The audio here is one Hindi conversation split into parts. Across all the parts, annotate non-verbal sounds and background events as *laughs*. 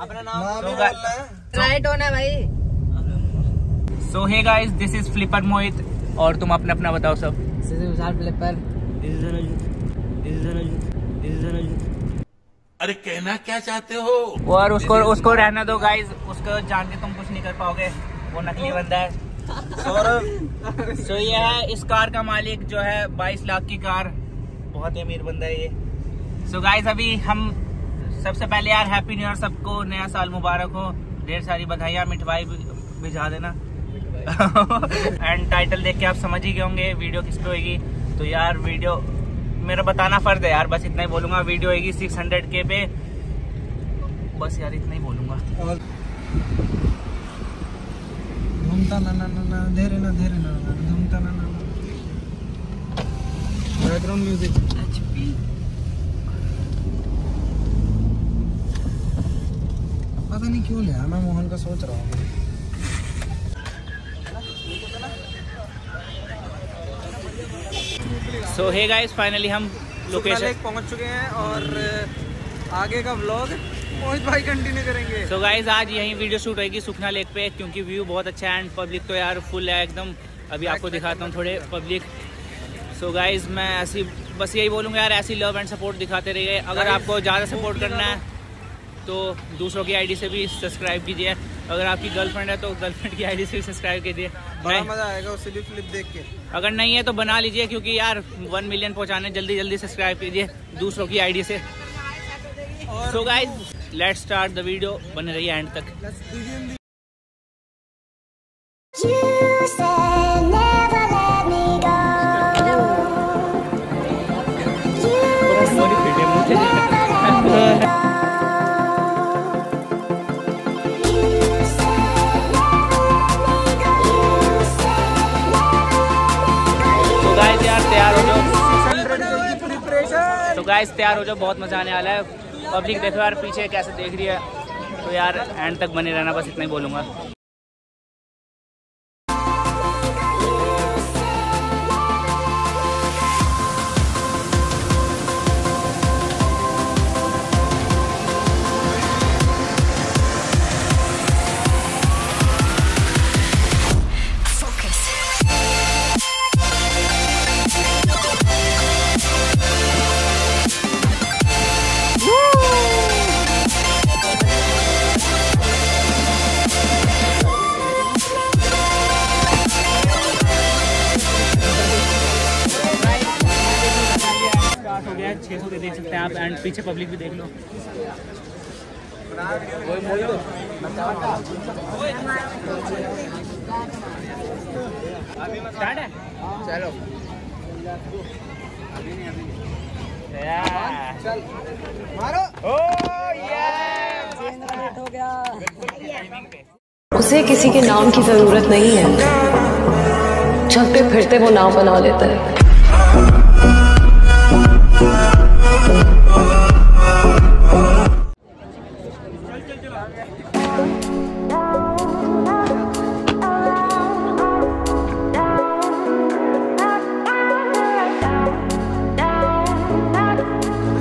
अपना नाम राइट होना भाई। So hey guys this is Flipper Mohit और तुम अपना अपना बताओ सब। फ्लिपर अरे कहना क्या चाहते हो? और उसको उसको रहना दो गाइस उसको जान के तुम कुछ नहीं कर पाओगे। वो नकली बंदा है। सौरभ सो ये है इस कार का मालिक जो है 22 लाख की कार। बहुत ही अमीर बंदा है ये। सो so गाइस अभी हम सबसे पहले यार हैप्पी न्यू ईयर सबको नया साल मुबारक हो। ढेर सारी बधाइयाँ मिठवाई भिजा देना। एंड टाइटल देख के आप समझ ही गए होंगे वीडियो किस पे होगी तो यार वीडियो मेरा बताना फ़र्ज़ है यार बस इतना ही बोलूँगा। वीडियो होगी 600 के पे। बस यार इतना ही बोलूँगा। घूमता ना ना ना धीरे ना धीरे ना घूमता ना ना बैकग्राउंड म्यूज़िक पता नहीं क्यों लिया मैं मोहन का सोच रहा हूँ सो हे गाइस फाइनली हम लोकेशन लेक पहुँच चुके हैं और आगे का व्लॉग मोहित भाई कंटिन्यू करेंगे। सो गाइज़ आज यही वीडियो शूट होगी सुखना लेक पे। क्योंकि व्यू बहुत अच्छा है एंड पब्लिक तो यार फुल है एकदम। अभी आपको दिखाता हूँ थोड़े पब्लिक सो गाइज़ मैं ऐसी बस यही बोलूँगा यार ऐसी लव एंड सपोर्ट दिखाते रहिए। अगर आपको ज़्यादा सपोर्ट करना है तो दूसरों की आईडी से भी सब्सक्राइब कीजिए। अगर आपकी गर्लफ्रेंड है तो गर्लफ्रेंड की आईडी से भी सब्सक्राइब कीजिए। बड़ा नहीं मज़ा आएगा उसे भी फ्लिप देख के। अगर नहीं है तो बना लीजिए क्योंकि यार वन मिलियन पहुँचाने जल्दी जल्दी सब्सक्राइब कीजिए दूसरों की आईडी से। So guys let's start the video बने रहिए एंड तक। You said never let me go. You said never let me go. तो गाइस तैयार हो जाओ, बहुत मज़ा आने वाला है। पब्लिक देखो यार, पीछे कैसे देख रही है। तो यार एंड तक बने रहना, बस इतना ही बोलूँगा। आप एंड पीछे पब्लिक भी देख लो। स्टार्ट है? चलो। चल। मारो। ओ हो गया। उसे किसी के नाम की ज़रूरत नहीं है। चलते फिरते वो नाम बना लेता है।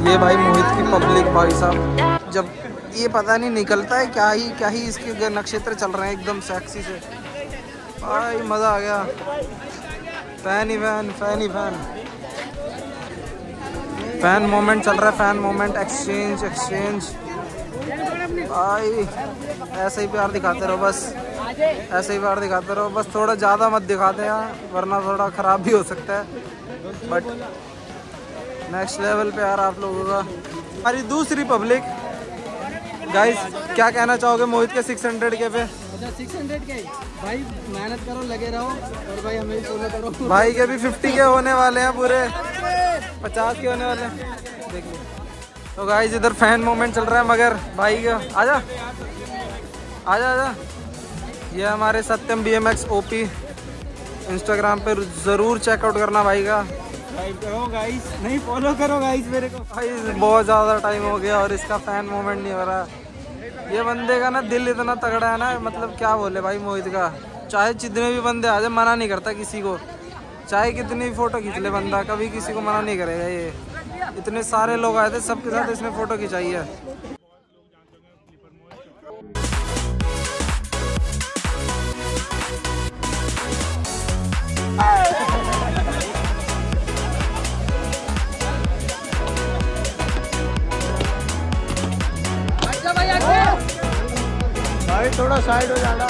ये भाई मोहित की पब्लिक भाई साहब। जब ये पता नहीं निकलता है, क्या ही क्या ही इसके नक्षत्र चल रहे हैं एकदम सेक्सी से। भाई मज़ा आ गया। फ़ैन ही फ़ैन फ़ैन ही फ़ैन। फ़ैन मोमेंट चल रहा है, फ़ैन मोमेंट एक्सचेंज एक्सचेंज भाई ऐसे ही प्यार दिखाते रहो बस। ऐसे ही प्यार दिखाते रहो। बस थोड़ा ज़्यादा मत दिखाते हैं वरना थोड़ा ख़राब भी हो सकता है। बट नेक्स्ट लेवल पे यार आप लोगों का। हमारी दूसरी पब्लिक गाइस क्या कहना चाहोगे मोहित के 600 के पे? सिक्स हंड्रेड के? भाई मेहनत करो लगे रहो और भाई हमें फॉलो करो। भाई के भी 50 के होने वाले हैं पूरे। 50 के होने वाले हैं। देखिए तो गाइज़ इधर फ़ैन मोमेंट चल रहा है मगर भाई का आजा। आजा आजा। ये हमारे Satyam B M X O P Instagram पे ज़रूर चेकआउट करना भाई का। करो गाइस नहीं फॉलो करो गाइस मेरे को। भाई बहुत ज़्यादा टाइम हो गया और इसका फ़ैन मोमेंट नहीं हो रहा। ये बंदे का ना दिल इतना तगड़ा है ना मतलब क्या बोले भाई मोहित का। चाहे जितने भी बंदे आ जाए मना नहीं करता किसी को। चाहे कितनी भी फ़ोटो खींच ले बंदा कभी किसी को मना नहीं करेगा ये। इतने सारे लोग आए थे सबके साथ इसने फ़ोटो खिंचाई है। भाई थोड़ा साइड हो जाना।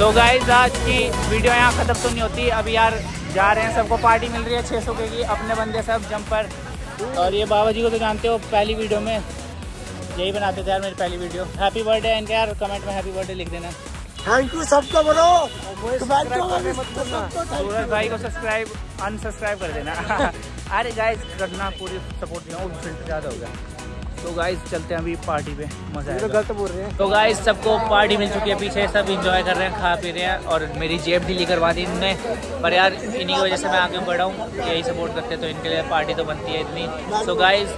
सो गाइज़ आज की वीडियो यहाँ ख़त्म तो नहीं होती। अभी यार जा रहे हैं सबको पार्टी मिल रही है 600 के की। अपने बंदे सब जंपर और ये बाबा जी को तो जानते हो पहली वीडियो में यही बनाते थे यार मेरी पहली वीडियो हैप्पी बर्थडे इनके यार कमेंट में हैप्पी बर्थडे लिख देना। थैंक यू सबको बोलो। सूरज भाई को सब्सक्राइब अनसब्सक्राइब कर देना। *laughs* अरे गाइज़ करना पूरी सपोर्ट दिया ज़्यादा हो गया। तो गाइज़ चलते हैं अभी पार्टी पे। मज़ा आएगा। गलत बोल रहे हैं। तो गाइस सबको पार्टी मिल चुकी है पीछे सब इंजॉय कर रहे हैं खा पी रहे हैं और मेरी जेब ढीली करवा दी इनने। पर यार इन्हीं की वजह से मैं आगे बढ़ा हूँ। यही सपोर्ट करते हैं तो इनके लिए पार्टी तो बनती है इतनी। सो गाइस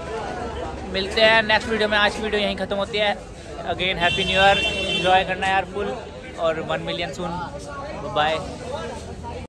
मिलते हैं नेक्स्ट वीडियो में। आज की वीडियो यहीं खत्म होती है। Again happy new year enjoy करना यार फुल और वन मिलियन सुन बाय